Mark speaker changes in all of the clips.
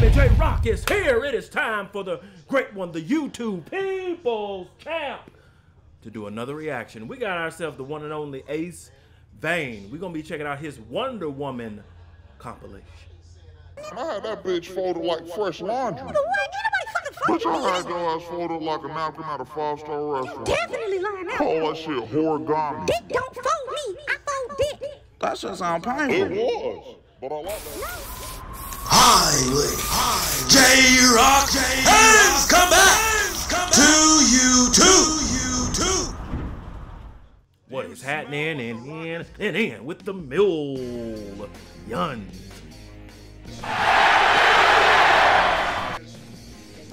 Speaker 1: baby, J Rock is here. It is time for the great one, the YouTube People's Champ, to do another reaction. We got ourselves the one and only Ace Vane. We're gonna be checking out his Wonder Woman compilation.
Speaker 2: I had that bitch folded like fresh laundry.
Speaker 3: Nigga, what? Ain't nobody
Speaker 2: Bitch, I had
Speaker 3: me.
Speaker 2: your ass folded like a napkin at a five-star restaurant.
Speaker 3: Definitely lying out.
Speaker 2: Call that shit origami.
Speaker 3: Dick don't fold me. I fold dick.
Speaker 4: That shit sound painful.
Speaker 2: It
Speaker 4: painful.
Speaker 2: was, but I like that.
Speaker 5: Highway. J Rock has come back to you too.
Speaker 1: What is happening and in and in with the millions?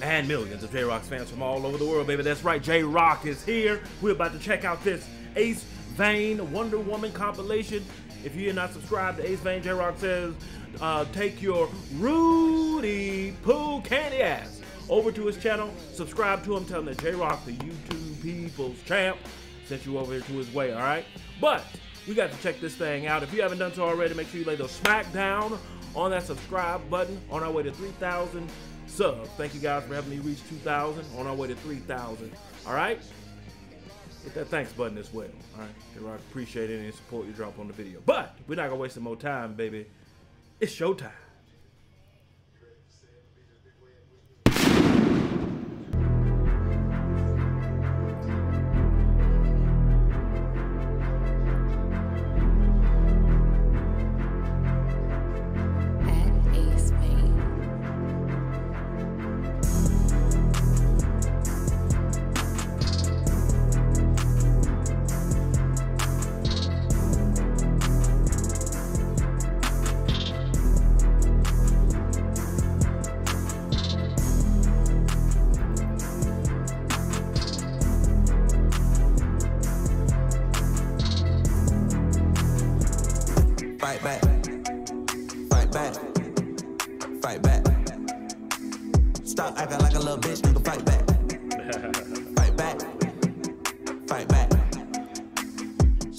Speaker 1: And millions of J-Rocc's fans from all over the world, baby. That's right, J-Rocc is here. We're about to check out this Ace Vane Wonder Woman compilation. If you're not subscribed to Ace Vane, J-Rocc says, uh, take your Rudy Poo candy ass over to his channel. Subscribe to him. Tell him that J-Rocc, the YouTube people's champ, sent you over here to his way, all right? But we got to check this thing out. If you haven't done so already, make sure you lay the smack down on that subscribe button on our way to 3,000 subs. Thank you guys for having me reach 2,000 on our way to 3,000. All right? Hit that thanks button as well. All right? J-Rocc, appreciate any support you drop on the video. But we're not to waste some more time, baby. It's showtime.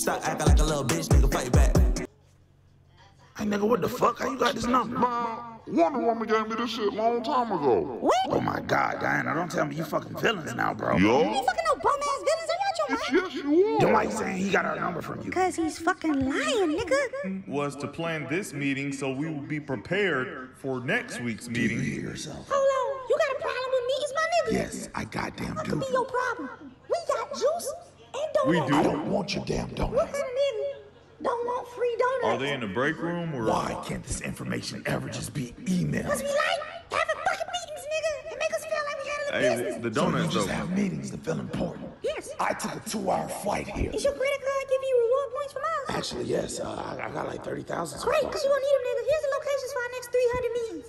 Speaker 5: Stop acting like a little bitch, nigga. Fight back.
Speaker 4: Hey, nigga, what the fuck? How you got this number?
Speaker 2: Man, Wonder Woman gave me this shit long time ago.
Speaker 4: Oh my god, Diana, don't tell me you fucking villains now, bro.
Speaker 2: Yo?
Speaker 3: Fucking no bum ass villains. Are you out your mind?
Speaker 2: Yes, you
Speaker 4: Then
Speaker 2: are.
Speaker 4: why you saying he got our number from you?
Speaker 3: Cause he's fucking lying, nigga.
Speaker 6: was to plan this meeting so we will be prepared for next week's meeting.
Speaker 4: yourself.
Speaker 3: Hold on. You got a problem with me? It's my nigga.
Speaker 4: Yes, I goddamn
Speaker 3: What
Speaker 4: do.
Speaker 3: could be your problem? We got juice and
Speaker 6: We do?
Speaker 4: I don't want your damn
Speaker 3: donuts.
Speaker 4: donut.
Speaker 3: kind don't want free donuts?
Speaker 6: Are they in the break room or
Speaker 4: Why can't this information ever just be emailed?
Speaker 3: Cause we like having fucking meetings, nigga, and make us feel like we had a
Speaker 6: Hey,
Speaker 3: business.
Speaker 6: the
Speaker 4: So you
Speaker 6: donuts
Speaker 4: just
Speaker 6: though?
Speaker 4: have meetings to feel important.
Speaker 3: Yes.
Speaker 4: I took a two-hour flight here.
Speaker 3: Is your credit card giving you reward points from us?
Speaker 4: Actually, yes. Uh, I, I got like thirty thousand.
Speaker 3: Great, cause you gonna need them, nigga. Here's the locations for our next 300 meetings.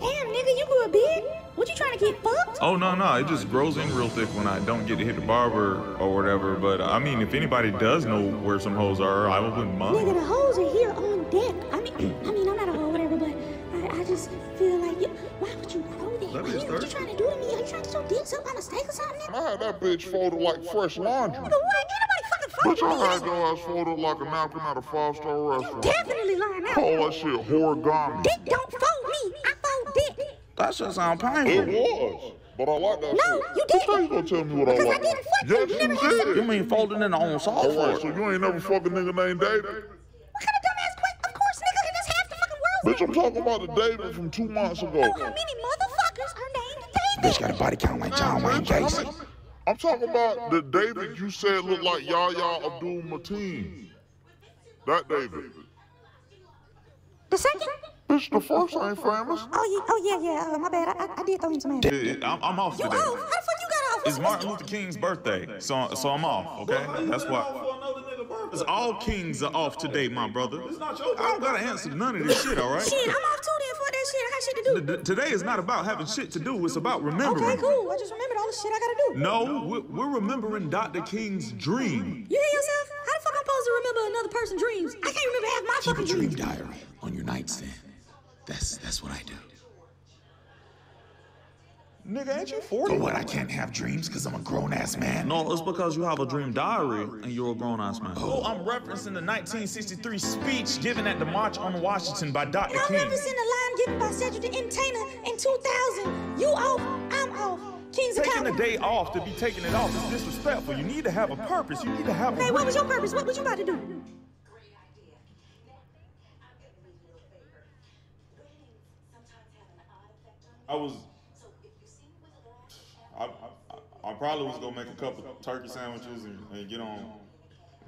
Speaker 3: Damn, nigga, you grew a beard? What you trying to get fucked?
Speaker 6: Oh no no, it just grows in real thick when I don't get to hit the barber or whatever. But I mean, if anybody does know where some hoes are, I wouldn't
Speaker 3: Nigga,
Speaker 6: mind.
Speaker 3: the hoes are here on deck. I mean, I mean, I'm not a hoe, whatever, but I, I just feel like, you, why would you grow that?
Speaker 6: That
Speaker 3: What
Speaker 6: is
Speaker 3: you, what you trying to do to me? Are you trying to get your dick sucked by a steak or something? Nigga,
Speaker 2: I had that bitch folded like fresh laundry.
Speaker 3: what? Ain't nobody fucking
Speaker 2: Bitch,
Speaker 3: following
Speaker 2: I
Speaker 3: me.
Speaker 2: had your ass folded like a napkin at a five-star restaurant.
Speaker 3: Definitely lying out.
Speaker 2: Call that shit origami.
Speaker 3: Dick don't
Speaker 4: That shit sound painful.
Speaker 2: It was, but I like that
Speaker 3: No,
Speaker 2: shit.
Speaker 3: you
Speaker 2: Bitch, how
Speaker 3: didn't.
Speaker 2: you gonna tell me what I
Speaker 3: Because I
Speaker 2: like?
Speaker 3: didn't fuck you.
Speaker 2: Yes,
Speaker 3: You
Speaker 2: you
Speaker 3: never
Speaker 2: did.
Speaker 4: You mean folding in the own soft
Speaker 2: All right, so you ain't never fucking nigga named David?
Speaker 3: What kind of dumbass question? Of course, nigga, and that's half the fucking world.
Speaker 2: Bitch, I'm talking about the David from two months ago.
Speaker 3: Know how many motherfuckers are named David?
Speaker 4: Bitch got a body count like John Wayne Gacy.
Speaker 2: I'm talking about the David you said looked like Yahya Abdul Mateen. That David.
Speaker 3: The second?
Speaker 2: Bitch, the first ain't famous.
Speaker 3: Oh, yeah, oh, yeah, yeah. Uh, my bad. I, I, I did throw him some ass.
Speaker 6: It- I'm, I'm off
Speaker 3: You
Speaker 6: today.
Speaker 3: off? How the fuck you got off?
Speaker 6: It's Martin Luther King's birthday, so so I'm off. Okay, that's why. It's all kings are off today, my brother. It's not your I don't gotta answer none of this shit. All right.
Speaker 3: Shit, I'm off too then for that shit. I got shit to do.
Speaker 6: Th- Today is not about having shit to do. It's about remembering.
Speaker 3: Okay, cool. I just remembered all the shit I gotta do.
Speaker 6: No, we're, we're remembering Dr. King's dream.
Speaker 3: You hear yourself? How the fuck I'm supposed to remember another person's dreams? I can't remember half my
Speaker 5: Keep a
Speaker 3: fucking
Speaker 5: dream
Speaker 3: dreams.
Speaker 5: diary on your nightstand. That's that's what I do.
Speaker 6: Nigga, ain't you 40?
Speaker 4: But what, I can't have dreams because I'm a grown ass man?
Speaker 6: No, it's because you have a dream diary and you're a grown ass man. Oh, I'm referencing the 1963 speech given at the March on Washington by Dr.
Speaker 3: And I'm
Speaker 6: King.
Speaker 3: referencing the line given by Cedric the Entertainer in 2000. You off, I'm off. Kings of
Speaker 6: Taking the
Speaker 3: Comedy.
Speaker 6: day off to be taking it off is disrespectful. You need to have a purpose. You need to have a
Speaker 3: Hey, what was your purpose? What was you about to do?
Speaker 6: I was. I, I, I probably was gonna make a couple turkey sandwiches and, and get on,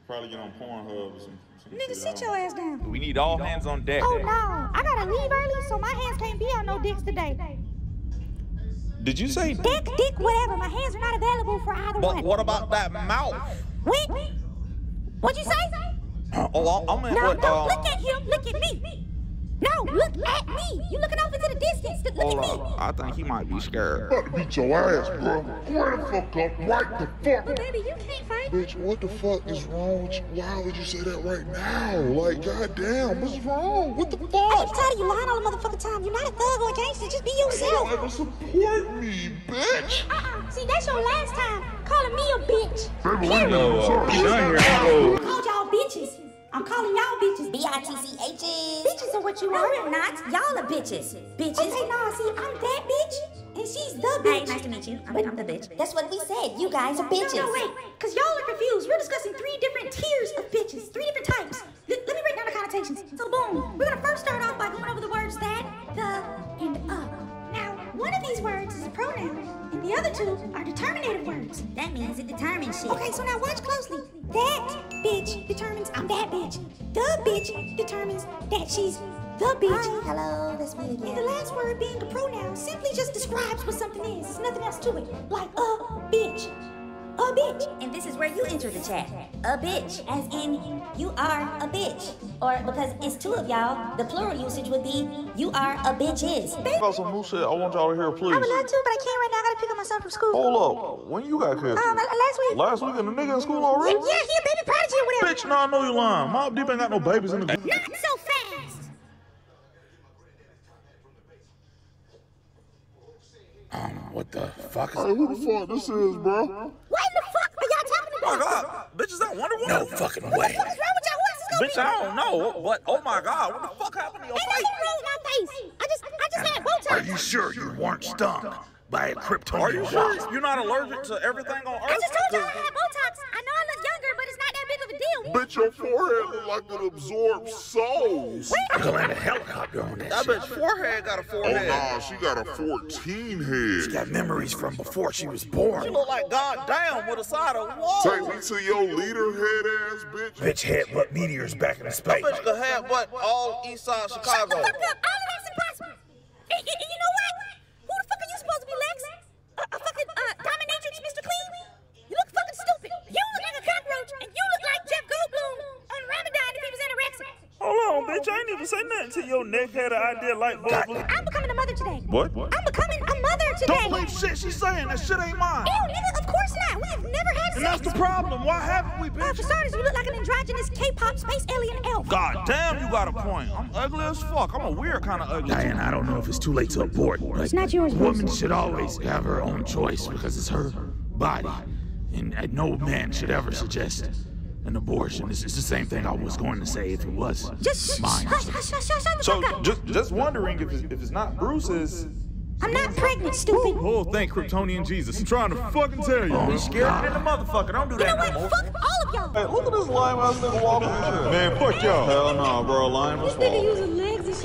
Speaker 6: probably get on Pornhub or some. some
Speaker 3: Nigga,
Speaker 6: shit.
Speaker 3: sit your ass down.
Speaker 6: We need all hands on deck.
Speaker 3: Oh no, I gotta leave early, so my hands can't be on no dicks today.
Speaker 6: Did you say?
Speaker 3: Dick, dick, whatever. My hands are not available for either
Speaker 6: But
Speaker 3: one.
Speaker 6: what about that mouth?
Speaker 3: Wait, what'd you say?
Speaker 6: Oh, I, I meant
Speaker 3: No,
Speaker 6: what?
Speaker 3: don't
Speaker 6: uh,
Speaker 3: look at him. Look at me. No, look at me. You looking off into the distance. Look
Speaker 6: Hold
Speaker 3: at me.
Speaker 6: on. I think he might be scared.
Speaker 2: About to beat your ass, bro. Square the fuck up, right the fuck up.
Speaker 3: Baby, you can't fight.
Speaker 2: Bitch, what the fuck is wrong with you? Why would you say that right now? Like, goddamn, what's wrong? What the fuck?
Speaker 3: I'm
Speaker 2: fuck?
Speaker 3: tired of you lying all the motherfucking time. You're not a thug or a gangster. Just be yourself.
Speaker 2: You
Speaker 3: yourself.
Speaker 2: don't ever support me, bitch.
Speaker 3: Uh-uh. See, that's your last time calling me a bitch.
Speaker 2: Baby, wait a minute. Sorry.
Speaker 3: I called y'all bitches. I'm calling y'all bitches.
Speaker 7: B-I-T-C-H's.
Speaker 3: Bitches are what you
Speaker 7: No,
Speaker 3: are.
Speaker 7: we're not. Y'all are bitches. Bitches.
Speaker 3: Okay, nah, see, I'm that bitch, and she's the bitch.
Speaker 7: Hey, nice to meet you. I'm, I'm the bitch. That's what we said. You guys are bitches.
Speaker 3: No, no, wait, because y'all are confused. We're discussing three different tiers of bitches, three different types. L- let me break down the connotations. So, boom, we're gonna first start off by going over the words that, the, and uh. Now, one of these words is a pronoun, the other two are determinative words.
Speaker 7: That means it determines shit.
Speaker 3: Okay, so now watch closely. That bitch determines I'm that bitch. The bitch determines that she's the bitch.
Speaker 7: Hi, hello, that's me
Speaker 3: And the last word being a pronoun simply just describes what something is. There's nothing else to it. Like a bitch. A bitch.
Speaker 7: And this is where you enter the chat. A bitch, as in you are a bitch. Or because it's two of y'all, the plural usage would be you are a bitch is.
Speaker 6: got some new shit I want y'all to hear, please.
Speaker 3: I would love to, but I can't right now. I gotta pick up my son from school.
Speaker 6: Hold up. When you got kids?
Speaker 3: Um, last week.
Speaker 6: Last week and the nigga in school already?
Speaker 3: yeah, he a baby prodigy or whatever.
Speaker 6: Bitch, no, I know you lying. Mobb Deep ain't got no babies in the group.
Speaker 3: Not so fast.
Speaker 4: Um, what the fuck is
Speaker 2: Hey, who the fuck this is, bro?
Speaker 3: What in the fuck are y'all talking about?
Speaker 6: Oh my god, bitch, is that Wonder Woman?
Speaker 4: No fucking way.
Speaker 3: What's wrong with y'all? Who else is gonna
Speaker 6: Bitch,
Speaker 3: be?
Speaker 6: I don't know, but oh my god, what the fuck happened to your
Speaker 3: Ain't
Speaker 6: face?
Speaker 3: nothing wrong with my face. I just, I just had Botox.
Speaker 4: Are you sure you weren't stung by a Kryptonian
Speaker 6: Are you sure you're not allergic to everything on Earth?
Speaker 3: I just told y'all I
Speaker 6: 'Cause-
Speaker 3: had Botox. I know I look younger, but it's not that big of a deal.
Speaker 2: Your forehead look like it absorbs souls.
Speaker 4: I'm gonna land a helicopter on that
Speaker 6: That
Speaker 4: shit.
Speaker 6: bitch forehead got a
Speaker 2: Oh,
Speaker 6: forehead.
Speaker 2: nah, she got a 14 head.
Speaker 4: She got memories from before she was born.
Speaker 6: She look like goddamn with a side of whoa.
Speaker 2: Take me to your leader head ass bitch.
Speaker 4: Bitch head but meteors back in space.
Speaker 6: Bitch could have but all east side
Speaker 3: Shut the
Speaker 6: Chicago.
Speaker 3: fuck up. All of that's impossible. And, and- and you know what? Who the fuck are you supposed to be, Lex? A, a fucking uh, dominatrix, Mr. Clean? You look fucking stupid. You look like a cockroach, and you look like Jeff Goldblum on Ramadan if he was anorexic.
Speaker 6: Hold on, bitch. I ain't even say nothing to your neckhead idea like bubble.
Speaker 3: I'm becoming a mother today.
Speaker 6: What?
Speaker 3: I'm becoming a mother today.
Speaker 6: Don't believe shit she's saying. That shit ain't mine.
Speaker 3: Ew, nigga, of course not. We have never had
Speaker 6: And
Speaker 3: sex.
Speaker 6: that's the problem. Why haven't we,
Speaker 3: Uh, for
Speaker 6: bitch?
Speaker 3: starters, you look like an androgynous K-pop space alien elf.
Speaker 6: God damn, you got a point. I'm ugly as fuck. I'm a weird kind of ugly.
Speaker 4: Diane, I don't know if it's too late to abort, but
Speaker 3: It's not yours,
Speaker 4: a woman should always have her own choice because it's her body. And no man should ever suggest an abortion. It's, it's the same thing I was going to say if it was
Speaker 3: Just
Speaker 4: mine.
Speaker 3: hush, hush, hush, hush, shut
Speaker 6: So just just wondering if it's, if it's not Bruce's.
Speaker 3: I'm not pregnant, stupid.
Speaker 6: Oh, oh thank Kryptonian Jesus. I'm trying to fucking tell you.
Speaker 4: Oh,
Speaker 6: He's scared
Speaker 4: God.
Speaker 6: than the motherfucker. Don't do that.
Speaker 3: You know
Speaker 6: that
Speaker 3: what?
Speaker 6: no more.
Speaker 3: Fuck all of y'all.
Speaker 6: Hey, look at this lame ass nigga walking and shit. Man, fuck y'all. Hell no, bro. Lame as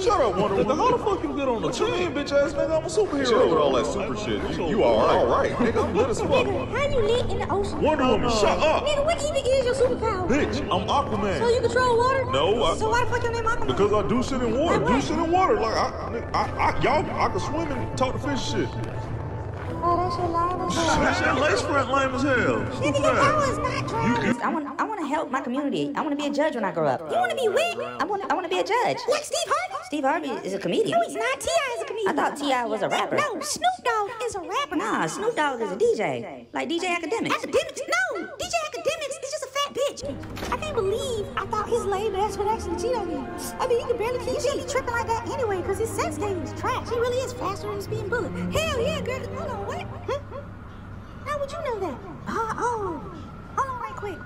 Speaker 6: Shut up, Wonder Woman. How the fuck you get on the team, bitch ass nigga? I'm a superhero. Chill with all that super shit. You, you all right. All right, nigga. I'm lit as fuck.
Speaker 3: Nigga, how you lit in the ocean?
Speaker 6: Wonder Woman, shut up.
Speaker 3: Nigga, what do you think is your superpower?
Speaker 6: Bitch, I'm Aquaman.
Speaker 3: So you control water?
Speaker 6: No, I-
Speaker 3: So why the fuck your name Aquaman?
Speaker 6: Because I do shit in water.
Speaker 3: Like
Speaker 6: Do
Speaker 3: what?
Speaker 6: shit in water. Like I, I, I, y'all, I can swim and talk to fish and shit.
Speaker 3: That's your line.
Speaker 6: That lace front lame as hell.
Speaker 3: Nigga, your power is not drowning.
Speaker 7: I want I want to help my community. I want to be a judge when I grow up.
Speaker 3: You want to be with?
Speaker 7: I want I want to be a judge.
Speaker 3: Like Steve Harvey?
Speaker 7: Steve Harvey is a comedian.
Speaker 3: No, he's not. T.I. is a comedian.
Speaker 7: I thought T.I. was a rapper.
Speaker 3: No, Snoop Dogg is a rapper.
Speaker 7: Nah, Snoop Dogg is a DJ, like DJ Akademiks.
Speaker 3: Akademiks? No, DJ Akademiks is just a fat bitch. Can't believe I thought his lame ass would actually cheat on me. I mean, he could barely keep shit. He tripping like that anyway, because his sex game is trash. He really is faster than a speeding bullet. Hell yeah, girl. Hold on, what? Huh? How would you know that? Uh, oh, hold on right quick.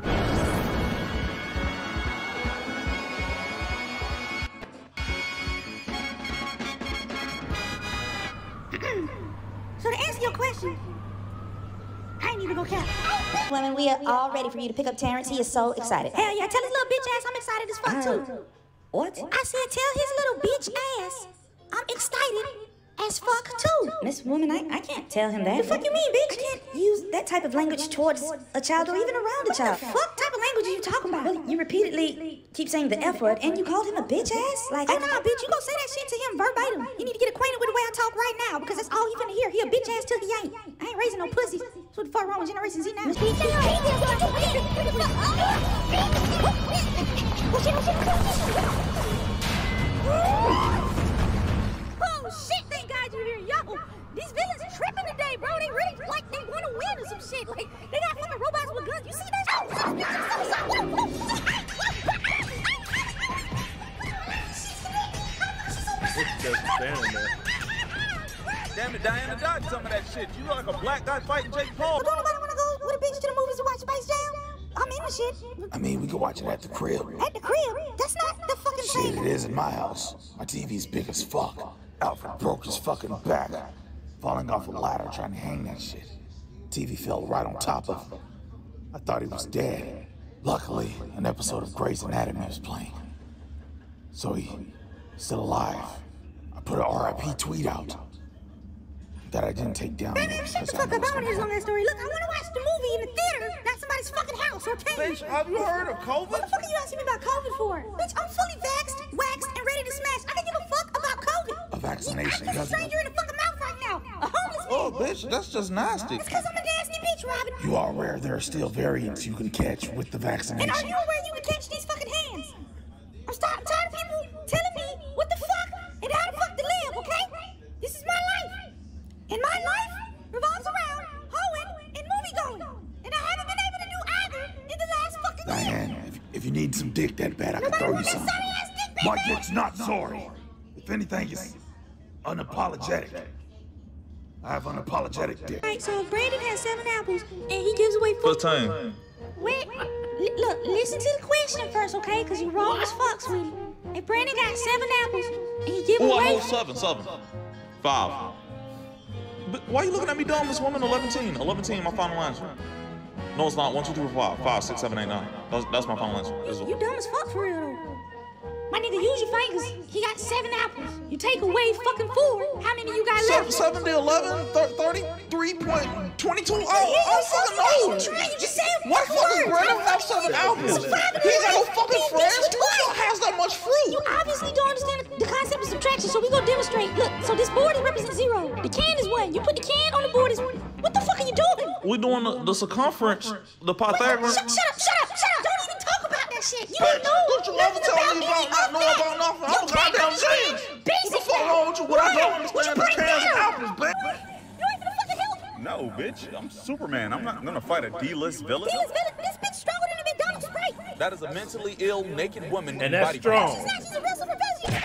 Speaker 3: so to answer your question, I ain't even gonna count.
Speaker 7: Women, we are all ready for you to pick up Terrence. He is so excited.
Speaker 3: Hell yeah, tell his little bitch ass I'm excited as fuck uh, too.
Speaker 7: What?
Speaker 3: I said tell his little bitch ass I'm excited as fuck too.
Speaker 7: Miss Woman, I, I can't tell him that.
Speaker 3: The fuck you mean, bitch?
Speaker 7: I can't use that type of language towards a child or even around a
Speaker 3: What
Speaker 7: child.
Speaker 3: fuck type of language are you talking about?
Speaker 7: Well, you repeatedly keep saying the F word and you called him a bitch ass? Like,
Speaker 3: Oh nah, bitch, you gonna say that shit to him verbatim. You need to get acquainted with the way I talk right now because that's all he finna hear. He a bitch ass till he ain't. I ain't raising no pussies. That's what the fuck wrong with Generation Z now. Oh, oh, oh shit, thank God you're here. Yo, these villains tripping today, bro. They really like they wanna win or some shit. Like they got fucking robots with guns. You see that?
Speaker 1: Just standing there.
Speaker 6: Damn it, Diana dodged some of that shit. You look like a black guy fighting Jake Paul.
Speaker 3: Don't nobody wanna go with a bitch to the movies to watch Space Jam? I'm in the shit.
Speaker 4: I mean, we could watch it at the crib.
Speaker 3: At the crib. That's not the fucking
Speaker 4: Shit,
Speaker 3: same.
Speaker 4: it is in my house. My TV's big as fuck. Alfred broke his fucking back, falling off a ladder trying to hang that shit. TV fell right on top of him. I thought he was dead. Luckily, an episode of Grey's Anatomy was playing. So he still alive. I put a RIP tweet out that I didn't take down
Speaker 3: Man,
Speaker 4: yet
Speaker 3: shut the
Speaker 4: I
Speaker 3: fuck
Speaker 4: know
Speaker 3: up.
Speaker 4: it's
Speaker 3: I wanna
Speaker 4: gonna
Speaker 3: hear some of
Speaker 4: happen.
Speaker 3: that story. Look, I wanna watch the movie in the theater, not somebody's fucking house, okay?
Speaker 6: Bitch, have you heard of COVID?
Speaker 3: What the
Speaker 6: COVID?
Speaker 3: fuck are you asking me about COVID for? Bitch, I'm fully vaxxed, waxed, and ready to smash. I don't give a fuck about COVID.
Speaker 4: A vaccination
Speaker 3: I'm just a stranger in the fucking mouth right now. A homeless oh, man.
Speaker 6: Oh, bitch, that's just nasty.
Speaker 3: It's because I'm a nasty bitch, Robin.
Speaker 4: You are aware there are still variants you can catch with the vaccination.
Speaker 3: And are you aware you can catch these fucking hands? I'm start, tired of people telling me what the fuck and how the fuck to live, okay? This is my life. And my life revolves around hoeing and movie going. And I haven't been able to do either in the last fucking year.
Speaker 4: Diane, if, if you need some dick that bad, I can
Speaker 3: Nobody
Speaker 4: throw you
Speaker 3: want
Speaker 4: some.
Speaker 3: sorry ass dick,
Speaker 4: My
Speaker 3: baby.
Speaker 4: dick's not sorry. If anything, it's unapologetic. I have unapologetic dick.
Speaker 3: Alright, so if Brandon has seven apples and he gives away four.
Speaker 6: First time.
Speaker 3: Wait, uh, li- look, listen to the question first, okay? Because you're wrong as fuck, sweetie. If Brandon got seven apples and he give
Speaker 6: Oh, I
Speaker 3: away.
Speaker 6: hold seven, seven. Five. But why are you looking at me dumb, Miss Woman? 11 team. 11 team, my final answer. No, it's not. One, two, three, four, five. Five, six, seven, eight, nine. That's, that's my final answer. This is-
Speaker 3: You dumb as fuck for real though. My nigga, use your fingers. He got seven apples. You take away fucking four. How many you got
Speaker 6: Seven,
Speaker 3: left?
Speaker 6: seven to 11, thir- 33 point, 22. Oh,
Speaker 3: Yeah,
Speaker 6: I oh, fucking know.
Speaker 3: You trying? You just said
Speaker 6: Why
Speaker 3: fucking
Speaker 6: fucking
Speaker 3: words.
Speaker 6: Brandon have seven albums? He ain't got no fucking friends. Who the fuck has that much fruit?
Speaker 3: You obviously don't understand the concept of subtraction, so we gonna demonstrate. Look, so this board is represent zero. The can is one. You put the can on the board is what
Speaker 6: We doing the, the circumference, the Pythagorean.
Speaker 3: Shut, shut up, shut up, shut up. Don't even talk about that shit. You don't know.
Speaker 6: don't you ever
Speaker 3: nothing
Speaker 6: tell me about not
Speaker 3: of
Speaker 6: knowing
Speaker 3: that.
Speaker 6: about nothing. I'm
Speaker 3: You
Speaker 6: a
Speaker 3: can't
Speaker 6: goddamn
Speaker 3: understand
Speaker 6: What the fuck wrong with you? What I don't understand
Speaker 3: you
Speaker 6: is
Speaker 3: put
Speaker 6: cans and apples, bitch.
Speaker 3: You ain't gonna fucking help.
Speaker 8: No, bitch. I'm Superman. I'm not gonna fight a D-list villain.
Speaker 3: This villain, this bitch stronger than a McDonald's Sprite.
Speaker 6: That is a mentally ill naked woman.
Speaker 1: And that's
Speaker 6: body
Speaker 1: strong.
Speaker 3: She's not. She's a real super villain.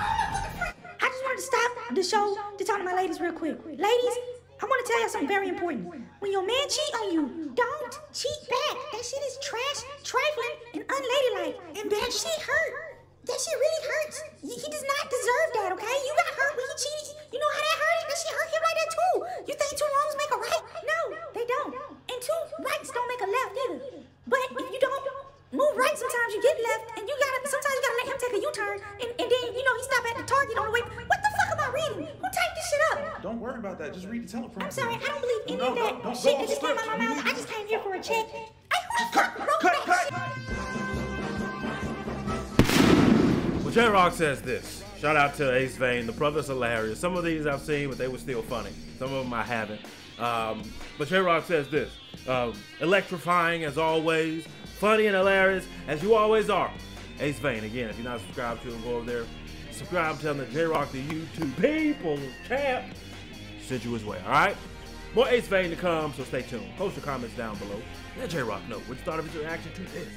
Speaker 3: Oh. I just wanted to stop the show to talk to my ladies real quick. Ladies, I want to tell y'all something very important. When your man cheat on you, don't cheat back. That shit is trash, trifling, and unladylike. And that shit hurt. That shit really hurts. He he does not deserve that, okay? You got hurt when he cheated. You know how that hurt? That shit hurt him like that too. You think two wrongs make a right? No, they don't. And two rights don't make a left either. But if you don't move right, sometimes you get left, and you gotta sometimes you gotta let him take a U-turn, and, and then you know he stop at the target on the way. What the fuck am I reading? Who typed this shit up?
Speaker 8: Don't worry about that. Just read the teleprompter.
Speaker 3: I'm sorry, I don't believe any
Speaker 8: No,
Speaker 3: of that
Speaker 8: don't- don't
Speaker 3: shit
Speaker 8: go
Speaker 3: that just came out of my mouth. I just came here for a check. Hey, who the
Speaker 8: Cut,
Speaker 3: wrote
Speaker 8: cut,
Speaker 3: that
Speaker 8: cut.
Speaker 3: shit?
Speaker 1: Well, J-Rocc says this. Shout out to Ace Vane. The brother's hilarious. Some of these I've seen, but they were still funny. Some of them I haven't. Um, but J-Rocc says this. Um, electrifying as always. Funny and hilarious as you always are. Ace Vane. Again, if you're not subscribed to him, go over there. Subscribe, tell him that J-Rocc, the YouTube people champ, sent you his way. All right? More Ace Vane to come, so stay tuned. Post your comments down below. Let J-Rocc know you thought of his reaction to this.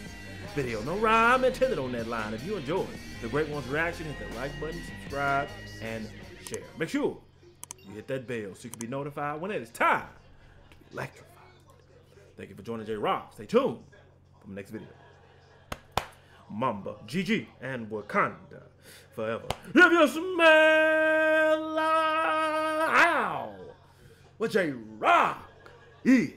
Speaker 1: video. No rhyme intended on that line. If you enjoyed the Great One's reaction, hit that like button, subscribe, and share. Make sure you hit that bell so you can be notified when it is time to be electrified. Thank you for joining J-Rocc. Stay tuned for the next video. Mamba, GG, and Wakanda forever. If you smell uh, ow, what J Rock is.